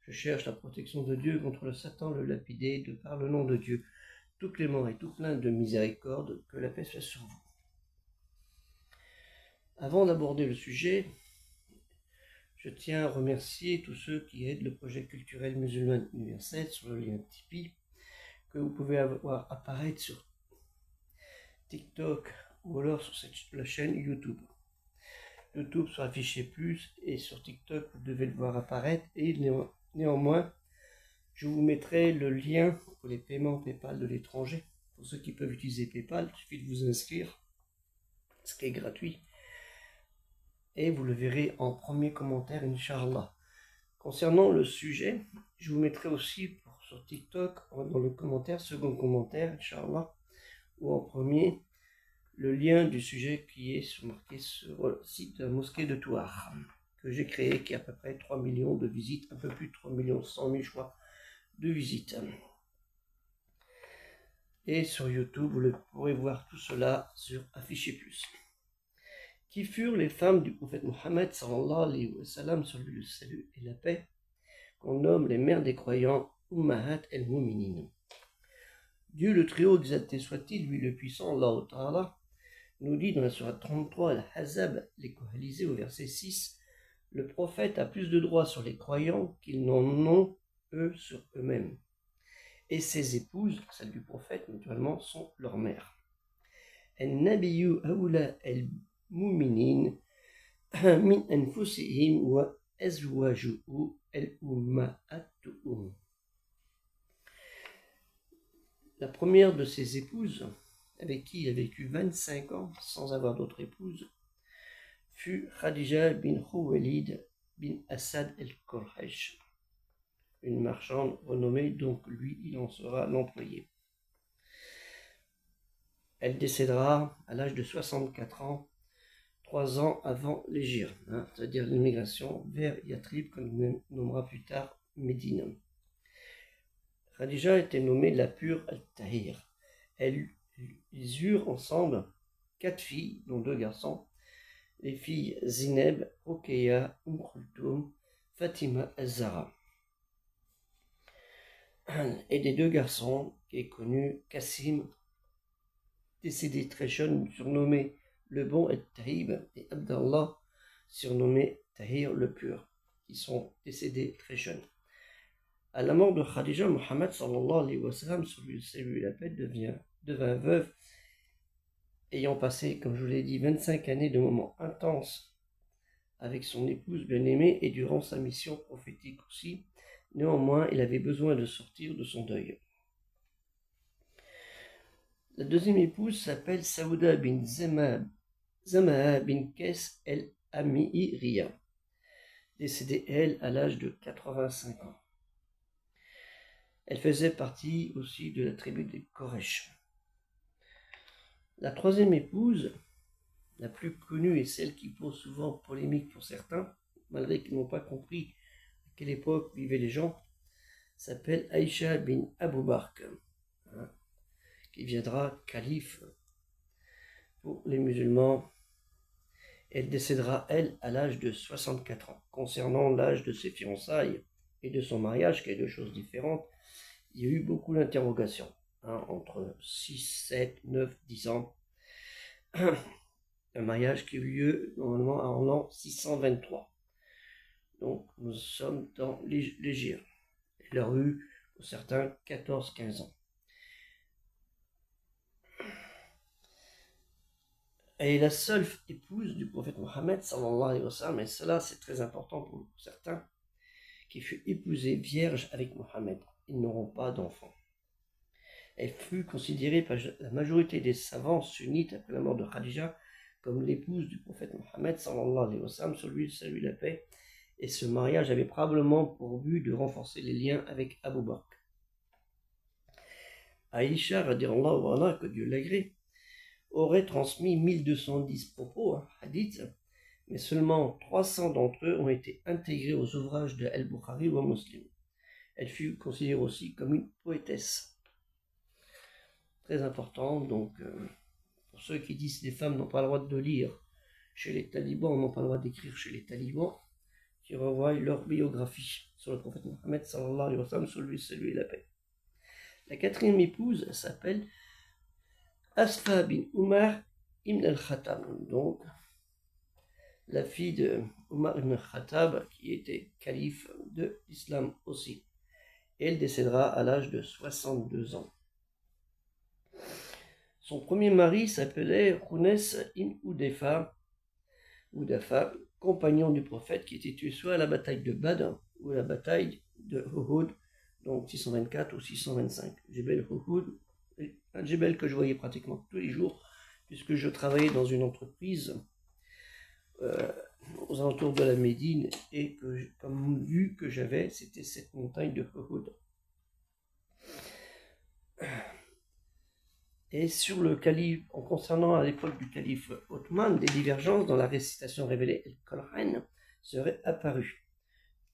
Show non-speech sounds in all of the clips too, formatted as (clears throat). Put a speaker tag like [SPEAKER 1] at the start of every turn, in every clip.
[SPEAKER 1] Je cherche la protection de Dieu contre le Satan, le lapidé, de par le nom de Dieu, tout clément et tout plein de miséricorde, que la paix soit sur vous. Avant d'aborder le sujet, je tiens à remercier tous ceux qui aident le projet culturel musulman universel sur le lien Tipeee que vous pouvez avoir apparaître sur TikTok ou alors sur la chaîne YouTube. YouTube sur Affiché Plus et sur TikTok, vous devez le voir apparaître. Et néanmoins, je vous mettrai le lien pour les paiements PayPal de l'étranger. Pour ceux qui peuvent utiliser PayPal, il suffit de vous inscrire, ce qui est gratuit. Et vous le verrez en premier commentaire, Inch'Allah. Concernant le sujet, je vous mettrai aussi sur TikTok, dans le commentaire, second commentaire, Inch'Allah, ou en premier, le lien du sujet qui est marqué sur le site de la mosquée de Touar, que j'ai créé, qui a à peu près 3 millions de visites, un peu plus de 3 millions 100 000 choix de visites. Et sur YouTube, vous pourrez voir tout cela sur Affiché Plus. Qui furent les femmes du prophète Mohammed, sallallahu alayhi wa sallam, sur le salut et la paix, qu'on nomme les mères des croyants, Ummahat el-Muminin. Dieu le Très-Haut exalté soit-il, lui le puissant, Allah nous dit dans la Surah 33, Al-Hazab, les coalisés au verset 6, le prophète a plus de droits sur les croyants qu'ils n'en ont, eux, sur eux-mêmes. Et ses épouses, celles du prophète, naturellement, sont leurs mères. النبي أولى المؤمنين (clears throat) من أنفسهم وأزواجه الأمهاتهم. La première de ses épouses, avec qui il a vécu 25 ans sans avoir d'autre épouse, fut Khadija bin Khuwaylid bin Assad el-Quraysh, une marchande renommée, donc lui, il en sera l'employé. Elle décédera à l'âge de 64 ans, trois ans avant l'Égir, hein, c'est-à-dire l'immigration vers Yatrib, qu'on nommera plus tard Médine. Khadija était nommée la pure al-Tahir. Elle ils eurent ensemble quatre filles, dont deux garçons, les filles Zineb, Okeya, Umm Fatima et Zara. Et des deux garçons qui est connu Kassim, décédé très jeune, surnommé le bon et Tahib, et Abdallah, surnommé Tahir le pur, qui sont décédés très jeunes. À la mort de Khadija, Muhammad sallallahu alayhi wa sallam, celui la paix devient devint veuve, ayant passé, comme je vous l'ai dit, 25 années de moments intenses avec son épouse bien-aimée et durant sa mission prophétique aussi. Néanmoins, il avait besoin de sortir de son deuil. La deuxième épouse s'appelle Saouda bin Zama'a bin Kes el Ami'iriya, décédée elle à l'âge de 85 ans. Elle faisait partie aussi de la tribu des Koresh. La troisième épouse, la plus connue et celle qui pose souvent polémique pour certains, malgré qu'ils n'ont pas compris à quelle époque vivaient les gens, s'appelle Aïcha bin Abu Bakr, hein, qui viendra calife pour les musulmans. Elle décédera, elle, à l'âge de 64 ans. Concernant l'âge de ses fiançailles et de son mariage, qui est deux choses différentes, il y a eu beaucoup d'interrogations. Entre 6, 7, 9, 10 ans. (clears throat) Un mariage qui a eu lieu normalement en l'an 623. Donc nous sommes dans l'Égypte. Il a eu pour certains 14-15 ans. Elle est la seule épouse du prophète Mohammed, sallallahu alayhi wa sallam, et cela c'est très important pour certains, qui fut épousée vierge avec Mohammed. Ils n'auront pas d'enfants. Elle fut considérée par la majorité des savants sunnites après la mort de Khadija comme l'épouse du prophète Mohammed sallallahu lui salut la paix, et ce mariage avait probablement pour but de renforcer les liens avec Abu Bakr. Aïcha, que Dieu l'agrée, aurait transmis 1210 propos, hein, hadiths, mais seulement 300 d'entre eux ont été intégrés aux ouvrages de Al-Bukhari ou Muslim. Elle fut considérée aussi comme une poétesse très important. Donc, euh, pour ceux qui disent que les femmes n'ont pas le droit de lire, chez les talibans, on n'a pas le droit d'écrire chez les talibans, qui revoient leur biographie sur le prophète Mohammed sallallahu alayhi wa sallam, sur lui, celui et la paix. La quatrième épouse s'appelle Asfa bin Umar ibn al-Khattab, donc la fille de Umar ibn al-Khattab, qui était calife de l'islam aussi. Elle décédera à l'âge de 62 ans. Son premier mari s'appelait Khunes ibn Udefa, Udafa, compagnon du prophète qui était tué soit à la bataille de Badr ou à la bataille de Uhud, donc 624 ou 625. Jebel Uhud, un Jebel que je voyais pratiquement tous les jours, puisque je travaillais dans une entreprise euh, aux alentours de la Médine et que, comme vue que j'avais, c'était cette montagne de Uhud. Et sur le calife, en concernant à l'époque du calife Othman, des divergences dans la récitation révélée El-Qur'an seraient apparues.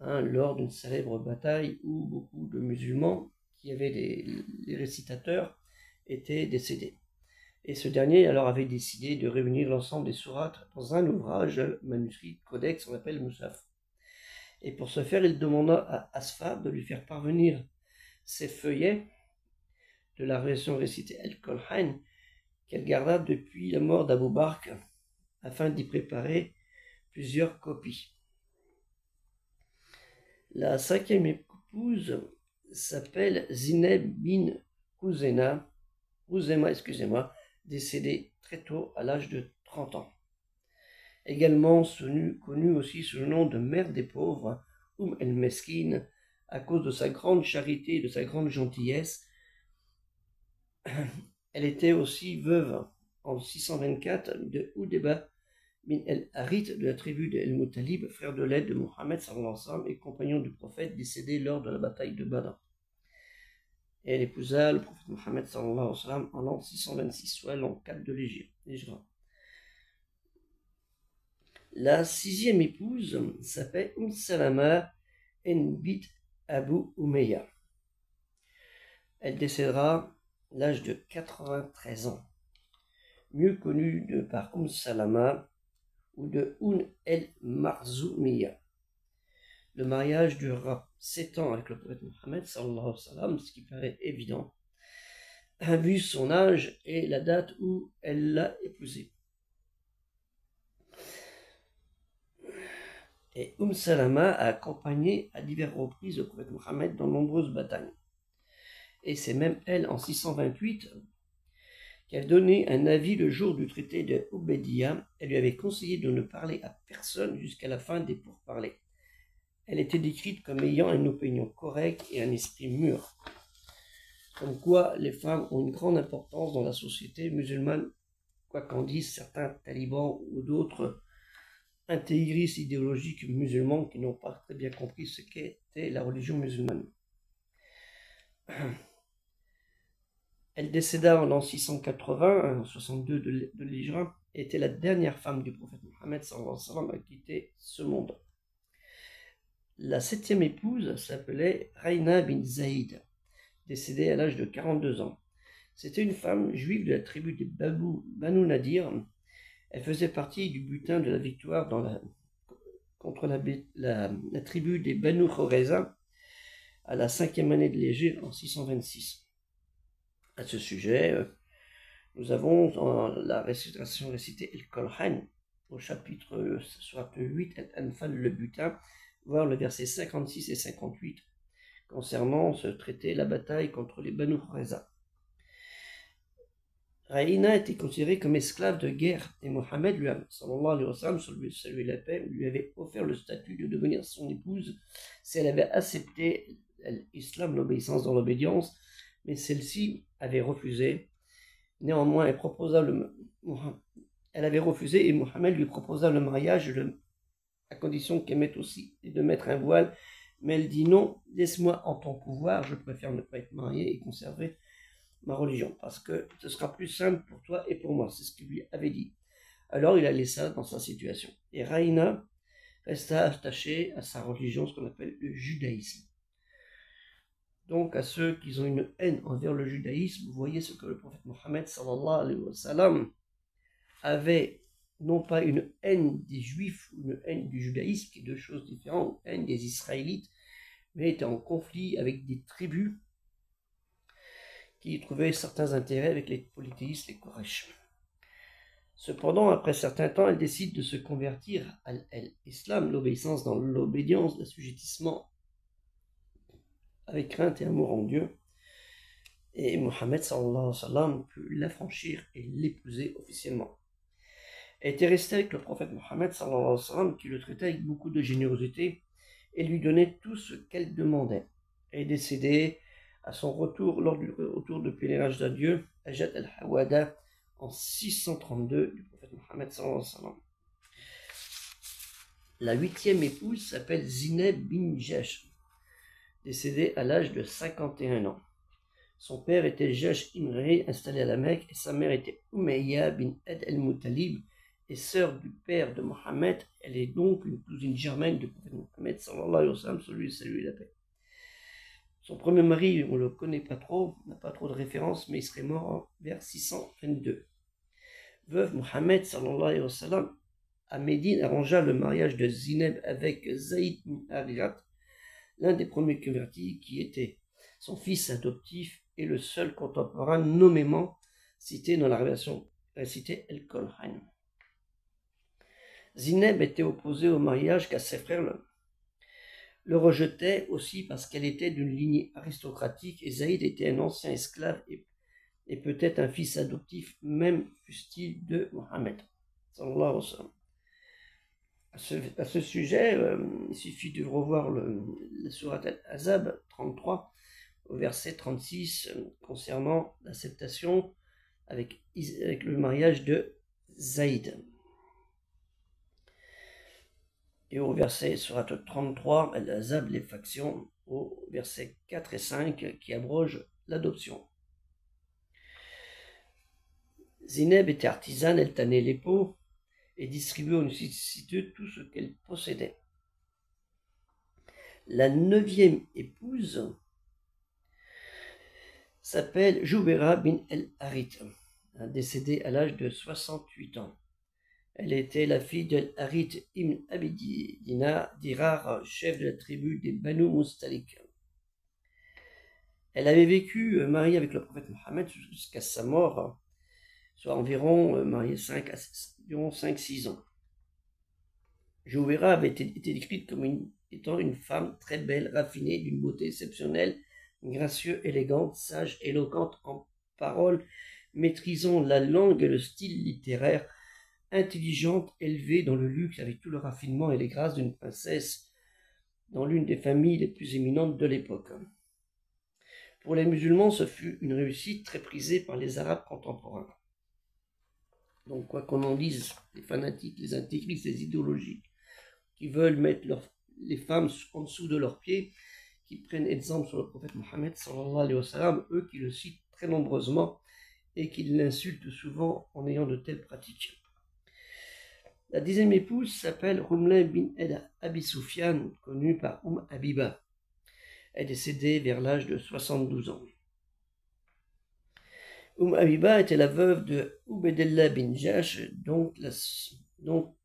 [SPEAKER 1] Hein, lors d'une célèbre bataille où beaucoup de musulmans qui avaient les, récitateurs étaient décédés. Et ce dernier alors avait décidé de réunir l'ensemble des sourates dans un ouvrage manuscrit codex, on appelle Moussaf. Et pour ce faire, il demanda à Asfa de lui faire parvenir ses feuillets de la version récitée El Kolhain qu'elle garda depuis la mort d'Abou Bark afin d'y préparer plusieurs copies. La cinquième épouse s'appelle Zineb bin Kouzena, Kouzema, excusez-moi, décédée très tôt à l'âge de 30 ans. Également connue aussi sous le nom de mère des pauvres, Oum el Meskin, à cause de sa grande charité et de sa grande gentillesse, (clears throat) elle était aussi veuve en 624 de Oudeba bin el-Harith de la tribu de El-Muttalib, frère de l'aide de Mohammed et compagnon du prophète décédé lors de la bataille de Badr. Elle épousa le prophète Mohammed en l'an 626, soit l'an 4 de l'Égypte. La sixième épouse s'appelle Umm Salama Enbit Abu Umayya. Elle décédera l'âge de 93 ans, mieux connu de par Umm Salama ou de Un el Marzoumiya. Le mariage durera 7 ans avec le prophète Mohammed, ce qui paraît évident, vu son âge et la date où elle l'a épousé. Et Umm Salama a accompagné à diverses reprises le prophète Mohammed dans de nombreuses batailles et c'est même elle en 628 qui a donné un avis le jour du traité de Obédia. Elle lui avait conseillé de ne parler à personne jusqu'à la fin des pourparlers. Elle était décrite comme ayant une opinion correcte et un esprit mûr. Comme quoi les femmes ont une grande importance dans la société musulmane, quoi qu'en disent certains talibans ou d'autres intégristes idéologiques musulmans qui n'ont pas très bien compris ce qu'était la religion musulmane. (clears throat) Elle décéda en l'an 680, 62 de, de et était la dernière femme du prophète Mohammed à quitter ce monde. La septième épouse s'appelait Raina bin Zaïd, décédée à l'âge de 42 ans. C'était une femme juive de la tribu des Banu Nadir. Elle faisait partie du butin de la victoire contre la, tribu des Banu Khoreza à la cinquième année de l'Égypte en 626 à ce sujet, euh, nous avons dans la récitation récitée El Kolhan, au chapitre soit 8, El Anfal le butin, voir le verset 56 et 58 concernant ce traité, la bataille contre les Banu Reza. Raïna était considérée comme esclave de guerre et Mohammed lui, sallallahu alayhi la paix, lui avait offert le statut de devenir son épouse si elle avait accepté l'islam, l'obéissance dans l'obédience, mais celle-ci avait refusé. Néanmoins, elle, proposa le, elle avait refusé et Mohamed lui proposa le mariage à condition qu'elle mette aussi de mettre un voile. Mais elle dit non, laisse-moi en ton pouvoir, je préfère ne pas être mariée et conserver ma religion, parce que ce sera plus simple pour toi et pour moi, c'est ce qu'il lui avait dit. Alors il la laissa dans sa situation. Et Raïna resta attachée à sa religion, ce qu'on appelle le judaïsme donc à ceux qui ont une haine envers le judaïsme, vous voyez ce que le prophète Mohammed avait non pas une haine des juifs ou une haine du judaïsme, qui est deux choses différentes, une haine des israélites, mais était en conflit avec des tribus qui trouvaient certains intérêts avec les polythéistes, les Koresh. Cependant, après certain temps, elle décide de se convertir à l'islam, l'obéissance dans l'obédience, l'assujettissement avec crainte et amour en Dieu. Et Mohammed sallallahu alayhi wa sallam put l'affranchir et l'épouser officiellement. Elle était restée avec le prophète Mohammed sallallahu alayhi wa sallam qui le traitait avec beaucoup de générosité et lui donnait tout ce qu'elle demandait. Elle est décédée à son retour lors du retour de pèlerinage d'adieu à Jad al-Hawada en 632 du prophète Mohammed La huitième épouse s'appelle Zineb bin Jash, décédée à l'âge de 51 ans. Son père était Jash Imri, installé à la Mecque, et sa mère était Umayya bin Ed el-Mutalib, et sœur du père de Mohammed. Elle est donc une cousine germaine du prophète Mohammed, sallallahu alayhi celui paix. Son premier mari, on ne le connaît pas trop, n'a pas trop de références, mais il serait mort vers 622. Veuve Mohammed, sallallahu alayhi wa à Médine arrangea le mariage de Zineb avec Zayd bin Harirat, l'un des premiers convertis qui était son fils adoptif et le seul contemporain nommément cité dans la révélation récitée El Kolheim. Zineb était opposée au mariage qu'à ses frères le rejetait aussi parce qu'elle était d'une lignée aristocratique et Zaïd était un ancien esclave et, peut-être un fils adoptif, même fût-il de Mohammed. À ce, sujet, euh, il suffit de revoir le, la Surat al-Azab 33 au verset 36 euh, concernant l'acceptation avec, le mariage de Zaïd. Et au verset surat 33, elle azab les factions au verset 4 et 5 qui abroge l'adoption. Zineb était artisane, elle tannait les peaux et distribuait aux nécessiteux tout ce qu'elle possédait. La neuvième épouse s'appelle Joubera bin el Harit, décédée à l'âge de 68 ans. Elle était la fille de Harit ibn Abidina, d'Irar, chef de la tribu des Banu Mustalik. Elle avait vécu euh, mariée avec le prophète Mohammed jusqu'à sa mort, soit environ euh, mariée 5 à 5-6 ans. Jouvera avait été, décrite comme étant une femme très belle, raffinée, d'une beauté exceptionnelle, gracieuse, élégante, sage, éloquente en paroles, maîtrisant la langue et le style littéraire, intelligente, élevée dans le luxe avec tout le raffinement et les grâces d'une princesse dans l'une des familles les plus éminentes de l'époque. Pour les musulmans, ce fut une réussite très prisée par les Arabes contemporains. Donc, quoi qu'on en dise, les fanatiques, les intégristes, les idéologies, qui veulent mettre les femmes en dessous de leurs pieds, qui prennent exemple sur le prophète Mohammed, eux qui le citent très nombreusement et qui l'insultent souvent en ayant de telles pratiques. La dixième épouse s'appelle Rumla bin El Abi Soufiane, connue par Oum Habiba. Elle est décédée vers l'âge de 72 ans. Oum Habiba était la veuve de Ubedillah bin Jash, donc,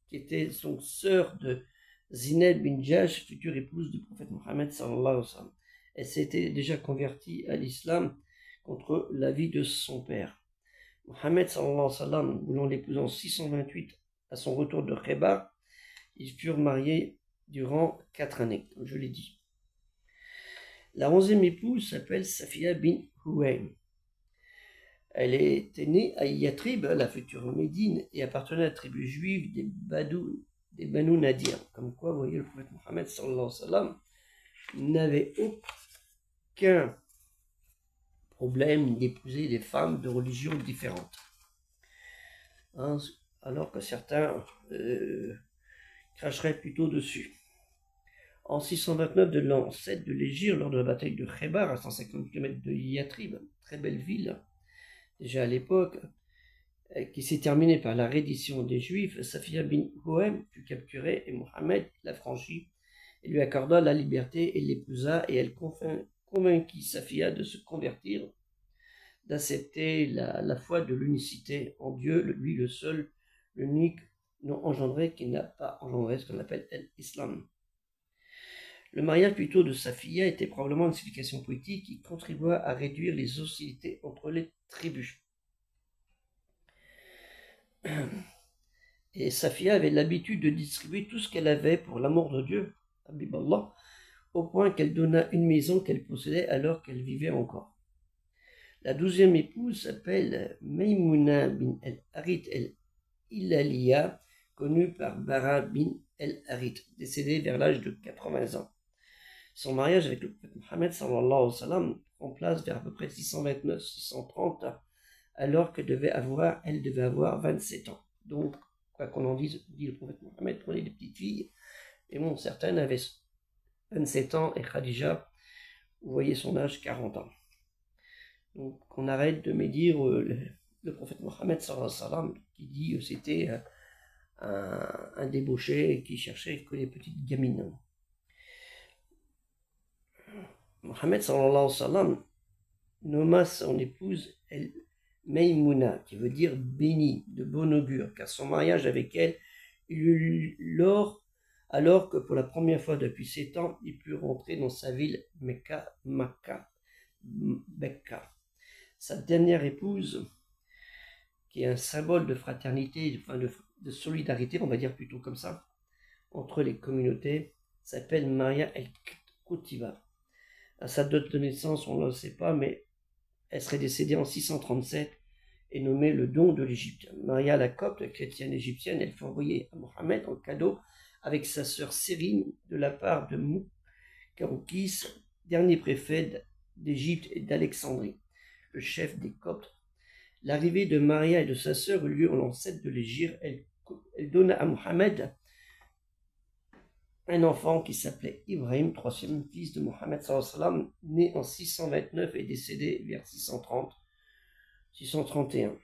[SPEAKER 1] qui était son sœur de Zineb bin Jash, future épouse du prophète Mohammed sallallahu Elle s'était déjà convertie à l'islam contre l'avis de son père. Mohammed sallallahu alayhi voulant l'épouser en 628 à son retour de Khaybar, ils furent mariés durant quatre années, comme je l'ai dit. La onzième épouse s'appelle Safia bin Huwayn. Elle était née à Yatrib, la future Médine, et appartenait à la tribu juive des Badou, Banu Nadir. Comme quoi, vous voyez, le prophète Mohammed n'avait aucun problème d'épouser des femmes de religions différentes. Hein, alors que certains euh, cracheraient plutôt dessus. En 629 de l'an 7 de l'Égypte, lors de la bataille de Khaybar, à 150 km de Yatrib, très belle ville, déjà à l'époque, euh, qui s'est terminée par la reddition des Juifs, Safia bin Hohem fut capturée et Mohammed la franchit et lui accorda la liberté et l'épousa et elle convainquit Safia de se convertir, d'accepter la, la foi de l'unicité en Dieu, lui le seul l'unique n'ont engendré, qui n'a pas engendré ce qu'on appelle l'islam. Le mariage plutôt de sa fille était probablement une signification politique qui contribua à réduire les hostilités entre les tribus. Et Safia avait l'habitude de distribuer tout ce qu'elle avait pour l'amour de Dieu, au point qu'elle donna une maison qu'elle possédait alors qu'elle vivait encore. La douzième épouse s'appelle Maimouna bin el-Harit el-Ilalia, connue par Bara bin el-Harit, décédée vers l'âge de 80 ans. Son mariage avec le prophète Mohammed prend place vers à peu près 629-630, alors qu'elle devait avoir, elle devait avoir 27 ans. Donc, quoi qu'on en dise, dit le prophète Mohammed, prenez des petites filles. Et bon, certaines avaient 27 ans et Khadija, vous voyez son âge, 40 ans. Donc, on arrête de médire euh, le, prophète Mohammed qui dit que c'était euh, un, un, débauché qui cherchait que les petites gamines. Mohammed nomma son épouse El Maimouna, qui veut dire bénie, de bon augure, car son mariage avec elle eut lors, alors que pour la première fois depuis sept ans, il put rentrer dans sa ville Mecca, Mecca. Sa dernière épouse, qui est un symbole de fraternité, enfin de, solidarité, on va dire plutôt comme ça, entre les communautés, s'appelle Maria El Koutiba. À sa date de naissance, on ne le sait pas, mais elle serait décédée en 637 et nommée le don de l'Égypte. Maria la copte, chrétienne égyptienne, elle fut envoyée à Mohammed en cadeau avec sa sœur Sérine de la part de Moukaroukis, dernier préfet d'Égypte et d'Alexandrie, le chef des coptes. L'arrivée de Maria et de sa sœur eut lieu en l'an 7 de l'Égypte. Elle, elle donna à Mohammed un enfant qui s'appelait Ibrahim, troisième fils de Mohammed sallam, né en 629 et décédé vers 630, 631.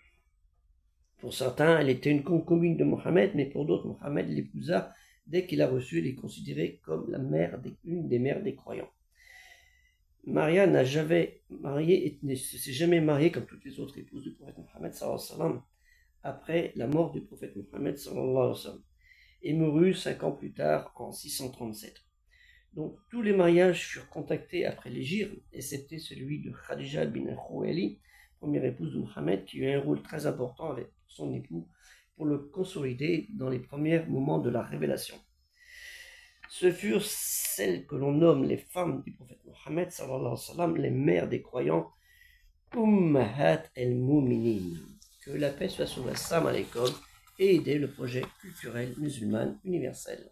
[SPEAKER 1] Pour certains, elle était une concubine de Mohammed, mais pour d'autres, Mohammed l'épousa dès qu'il a reçu, elle est considérée comme la mère des, une des mères des croyants. Maria n'a jamais marié et ne s'est jamais mariée comme toutes les autres épouses du prophète Mohammed sallam, après la mort du prophète Mohammed sallallahu et mourut cinq ans plus tard en 637. Donc tous les mariages furent contactés après l'Égypte, excepté celui de Khadija bin Khoueli, première épouse de Mohammed, qui eut un rôle très important avec son époux pour le consolider dans les premiers moments de la révélation. Ce furent celles que l'on nomme les femmes du prophète Mohammed, les mères des croyants, Ummahat el-Muminin. Que la paix soit sur la Sam à l'école et aider le projet culturel musulman universel.